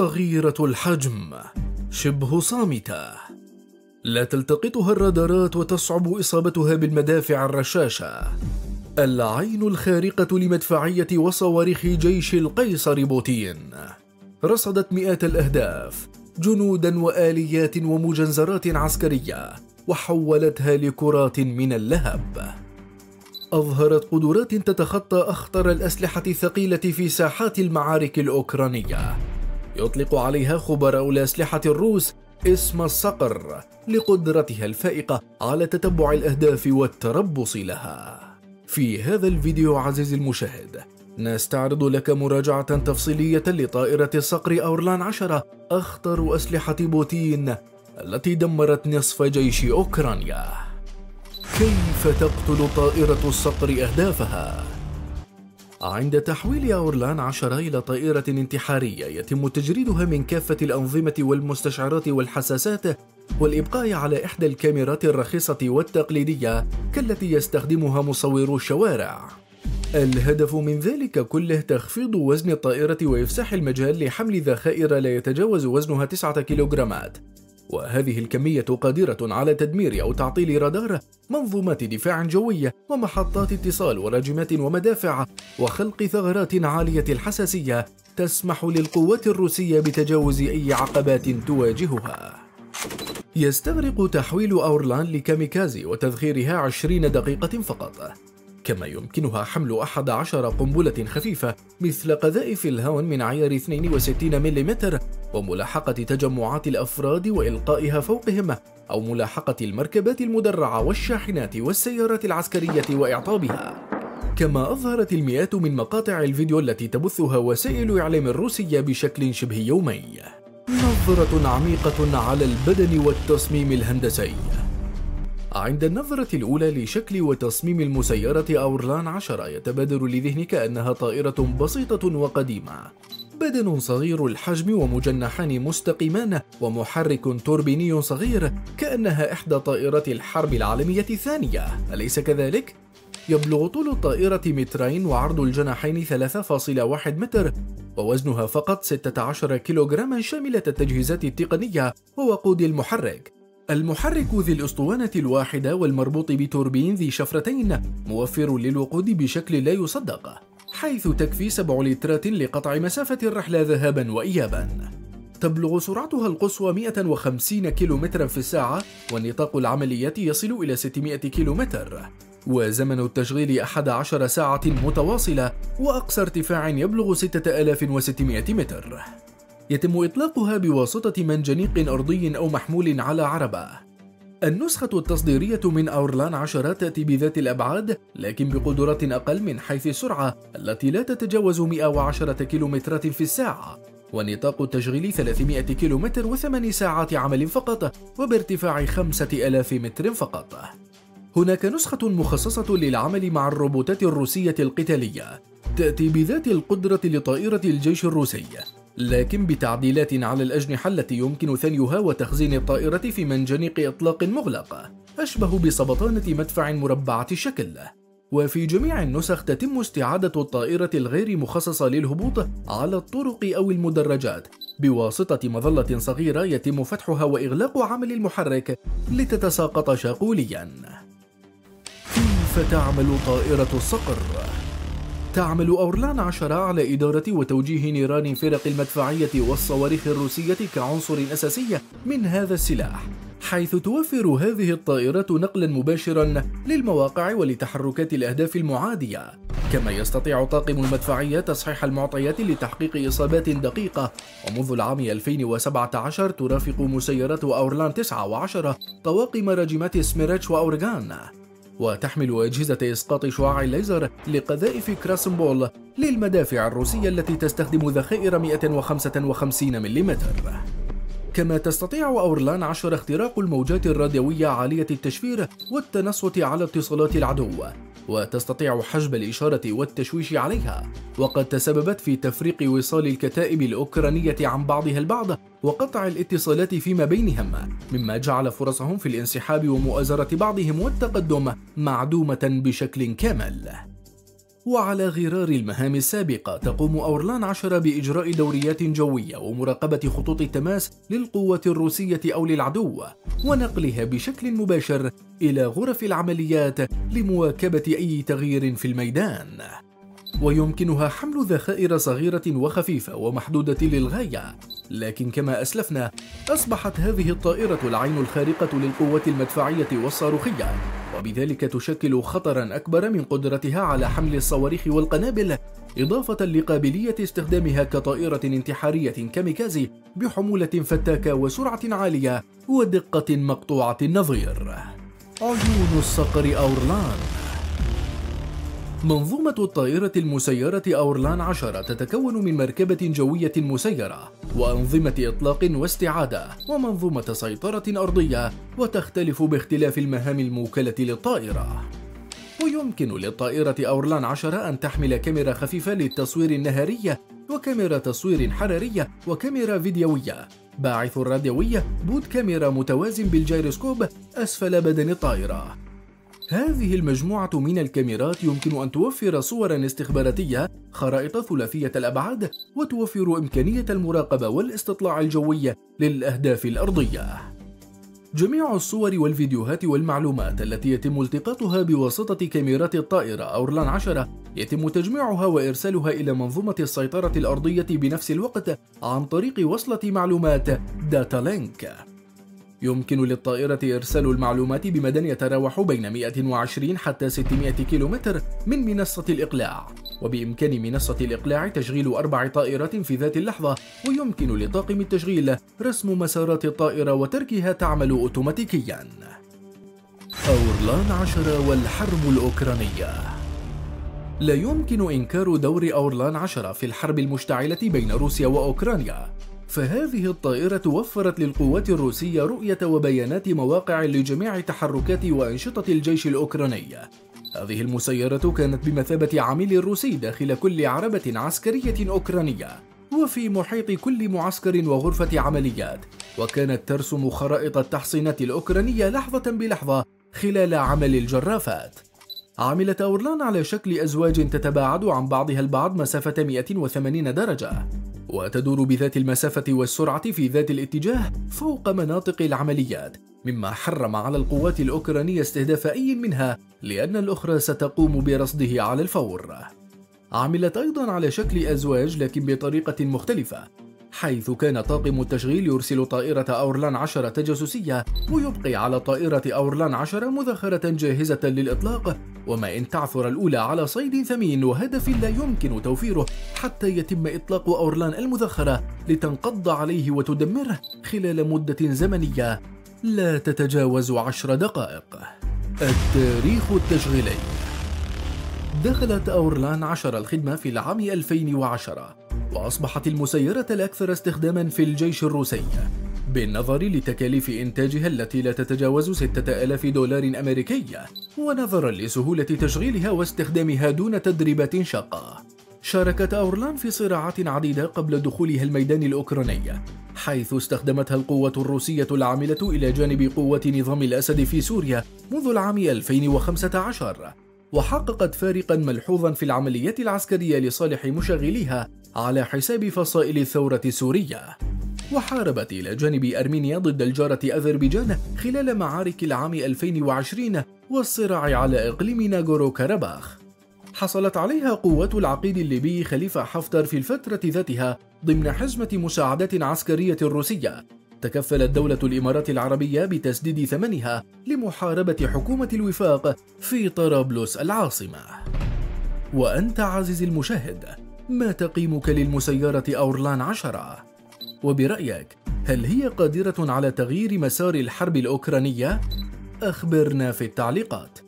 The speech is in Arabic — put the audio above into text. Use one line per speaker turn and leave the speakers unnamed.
صغيرة الحجم. شبه صامتة. لا تلتقطها الرادارات وتصعب إصابتها بالمدافع الرشاشة. العين الخارقة لمدفعية وصواريخ جيش القيصر بوتين. رصدت مئات الأهداف جنودا وآليات ومجنزرات عسكرية وحولتها لكرات من اللهب. أظهرت قدرات تتخطى أخطر الأسلحة الثقيلة في ساحات المعارك الأوكرانية. يطلق عليها خبراء الأسلحة الروس اسم الصقر لقدرتها الفائقة على تتبع الأهداف والتربص لها في هذا الفيديو عزيزي المشاهد نستعرض لك مراجعة تفصيلية لطائرة الصقر أورلان 10 أخطر أسلحة بوتين التي دمرت نصف جيش أوكرانيا كيف تقتل طائرة الصقر أهدافها؟ عند تحويل أورلان 10 إلى طائرة انتحارية يتم تجريدها من كافة الأنظمة والمستشعرات والحساسات والإبقاء على إحدى الكاميرات الرخيصة والتقليدية كالتي يستخدمها مصورو الشوارع. الهدف من ذلك كله تخفيض وزن الطائرة وإفساح المجال لحمل ذخائر لا يتجاوز وزنها 9 كيلوغرامات. وهذه الكمية قادرة على تدمير أو تعطيل رادار منظومات دفاع جوي ومحطات اتصال وراجمات ومدافع وخلق ثغرات عالية الحساسية تسمح للقوات الروسية بتجاوز أي عقبات تواجهها. يستغرق تحويل أورلان لكاميكازي وتذخيرها 20 دقيقة فقط. كما يمكنها حمل 11 قنبلة خفيفة مثل قذائف الهاون من عيار 62 ملم وملاحقة تجمعات الأفراد وإلقائها فوقهم أو ملاحقة المركبات المدرعة والشاحنات والسيارات العسكرية وإعطابها. كما أظهرت المئات من مقاطع الفيديو التي تبثها وسائل الإعلام الروسية بشكل شبه يومي. نظرة عميقة على البدن والتصميم الهندسي. عند النظرة الأولى لشكل وتصميم المسيرة أورلان 10 يتبادر لذهنك أنها طائرة بسيطة وقديمة. بدن صغير الحجم ومجنحان مستقيمان ومحرك توربيني صغير كأنها إحدى طائرات الحرب العالمية الثانية. أليس كذلك؟ يبلغ طول الطائرة مترين وعرض الجناحين 3.1 متر ووزنها فقط 16 كيلوغراما شاملة التجهيزات التقنية ووقود المحرك. المحرك ذي الأسطوانة الواحدة والمربوط بتوربين ذي شفرتين موفر للوقود بشكل لا يصدق حيث تكفي 7 لترات لقطع مسافة الرحلة ذهابا وإيابا. تبلغ سرعتها القصوى 150 كم في الساعة ونطاق العمليات يصل إلى 600 كم وزمن التشغيل 11 ساعة متواصلة وأقصى ارتفاع يبلغ 6600 متر. يتم إطلاقها بواسطة منجنيق أرضي أو محمول على عربة. النسخة التصديرية من أورلان 10 تأتي بذات الأبعاد لكن بقدرات أقل من حيث السرعة التي لا تتجاوز 110 كيلومترات في الساعة ونطاق التشغيل 300 كيلومتر وثمان ساعات عمل فقط وبارتفاع 5000 متر فقط. هناك نسخة مخصصة للعمل مع الروبوتات الروسية القتالية تأتي بذات القدرة لطائرة الجيش الروسي. لكن بتعديلات على الأجنحة التي يمكن ثنيها وتخزين الطائرة في منجنيق إطلاق مغلق أشبه بسبطانة مدفع مربعة الشكل وفي جميع النسخ تتم استعادة الطائرة الغير مخصصة للهبوط على الطرق أو المدرجات بواسطة مظلة صغيرة يتم فتحها وإغلاق عمل المحرك لتتساقط شاقوليا كيف تعمل طائرة الصقر؟ تعمل أورلان عشرة على إدارة وتوجيه نيران فرق المدفعية والصواريخ الروسية كعنصر أساسي من هذا السلاح حيث توفر هذه الطائرات نقلا مباشرا للمواقع ولتحركات الأهداف المعادية. كما يستطيع طاقم المدفعية تصحيح المعطيات لتحقيق إصابات دقيقة ومنذ العام 2017 ترافق مسيرات أورلان 9 و10 طواقم راجمات سميراتش وأورغان. وتحمل أجهزة إسقاط شعاع الليزر لقذائف كراسنبول للمدافع الروسية التي تستخدم ذخائر 155 ملم كما تستطيع أورلان 10 اختراق الموجات الراديوية عالية التشفير والتنصت على اتصالات العدو. وتستطيع حجب الإشارة والتشويش عليها وقد تسببت في تفريق وصال الكتائب الأوكرانية عن بعضها البعض وقطع الاتصالات فيما بينهم مما جعل فرصهم في الانسحاب ومؤازرة بعضهم والتقدم معدومة بشكل كامل. وعلى غرار المهام السابقة تقوم أورلان عشرة بإجراء دوريات جوية ومراقبة خطوط التماس للقوات الروسية أو للعدو ونقلها بشكل مباشر إلى غرف العمليات لمواكبة أي تغيير في الميدان. ويمكنها حمل ذخائر صغيرة وخفيفة ومحدودة للغاية. لكن كما أسلفنا أصبحت هذه الطائرة العين الخارقة للقوات المدفعية والصاروخية وبذلك تشكل خطرا أكبر من قدرتها على حمل الصواريخ والقنابل إضافة لقابلية استخدامها كطائرة انتحارية كاميكازي بحمولة فتاكة وسرعة عالية ودقة مقطوعة النظير. عيون الصقر أورلان. منظومة الطائرة المسيرة أورلان 10 تتكون من مركبة جوية مسيرة وأنظمة إطلاق واستعادة ومنظومة سيطرة أرضية وتختلف باختلاف المهام الموكلة للطائرة. ويمكن للطائرة أورلان 10 أن تحمل كاميرا خفيفة للتصوير النهاري وكاميرا تصوير حرارية وكاميرا فيديوية. باعث راديوي بود كاميرا متوازن بالجيروسكوب أسفل بدن الطائرة. هذه المجموعة من الكاميرات يمكن أن توفر صورا استخباراتية خرائط ثلاثية الأبعاد وتوفر إمكانية المراقبة والاستطلاع الجوي للأهداف الأرضية. جميع الصور والفيديوهات والمعلومات التي يتم التقاطها بواسطة كاميرات الطائرة أورلان 10 يتم تجميعها وإرسالها إلى منظومة السيطرة الأرضية بنفس الوقت عن طريق وصلة معلومات data link. يمكن للطائرة إرسال المعلومات بمدى يتراوح بين 120 حتى 600 كيلومتر من منصة الإقلاع. وبإمكان منصة الإقلاع تشغيل أربع طائرات في ذات اللحظة ويمكن لطاقم التشغيل رسم مسارات الطائرة وتركها تعمل أوتوماتيكيا. أورلان عشرة والحرب الأوكرانية. لا يمكن إنكار دور أورلان عشرة في الحرب المشتعلة بين روسيا وأوكرانيا. فهذه الطائرة وفرت للقوات الروسية رؤية وبيانات مواقع لجميع تحركات وأنشطة الجيش الأوكراني. هذه المسيرة كانت بمثابة عميل روسي داخل كل عربة عسكرية أوكرانية وفي محيط كل معسكر وغرفة عمليات وكانت ترسم خرائط التحصينات الأوكرانية لحظة بلحظة خلال عمل الجرافات. عملت أورلان على شكل أزواج تتباعد عن بعضها البعض مسافة 180 درجة. وتدور بذات المسافة والسرعة في ذات الاتجاه فوق مناطق العمليات مما حرم على القوات الأوكرانية استهداف أي منها لأن الأخرى ستقوم برصده على الفور. عملت أيضا على شكل أزواج لكن بطريقة مختلفة حيث كان طاقم التشغيل يرسل طائرة أورلان 10 تجسسية ويبقي على طائرة أورلان 10 مذخرة جاهزة للإطلاق وما إن تعثر الأولى على صيد ثمين وهدف لا يمكن توفيره حتى يتم إطلاق أورلان المذخرة لتنقض عليه وتدمره خلال مدة زمنية لا تتجاوز عشر دقائق. التاريخ التشغيلي. دخلت أورلان 10 الخدمة في العام 2010 وأصبحت المسيرة الأكثر استخداما في الجيش الروسي. بالنظر لتكاليف إنتاجها التي لا تتجاوز 6000 دولار أمريكي ونظرا لسهولة تشغيلها واستخدامها دون تدريبات شاقة. شاركت أورلان في صراعات عديدة قبل دخولها الميدان الأوكراني حيث استخدمتها القوة الروسية العاملة إلى جانب قوة نظام الأسد في سوريا منذ العام 2015 وحققت فارقا ملحوظا في العمليات العسكرية لصالح مشغليها على حساب فصائل الثورة السورية. وحاربت إلى جانب أرمينيا ضد الجارة أذربيجان خلال معارك العام 2020 والصراع على إقليم ناغورو كاراباخ حصلت عليها قوات العقيد الليبي خليفة حفتر في الفترة ذاتها ضمن حزمة مساعدات عسكرية روسية تكفلت دولة الإمارات العربية بتسديد ثمنها لمحاربة حكومة الوفاق في طرابلس العاصمة. وأنت عزيزي المشاهد، ما تقييمك للمسيرة أورلان عشرة؟ وبرأيك هل هي قادرة على تغيير مسار الحرب الأوكرانية؟ أخبرنا في التعليقات.